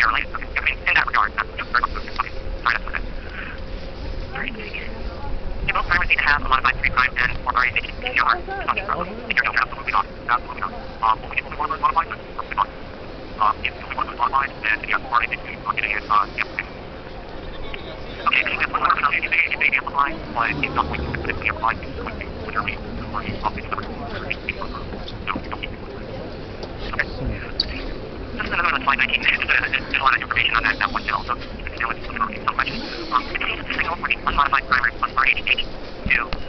airline. I mean, in that regard, that's just very Fine with it. They both primers have a modified 3 prime and 4 RA. They can be your on these problems. If you're doing moving on. That's moving on. Um, only one of those modified, but moving on. Um, if only one of those modified, then if you have 4 RA, you're getting it, uh, yeah. Okay, if you have 1 RA, then be amplified, but it's not going to be amplified. It's going to be literally, or you probably, it's going to be there's a lot of information on that, that one bill, so you can do it. So much. Um, the single, which is unmodified primary plus RADH, to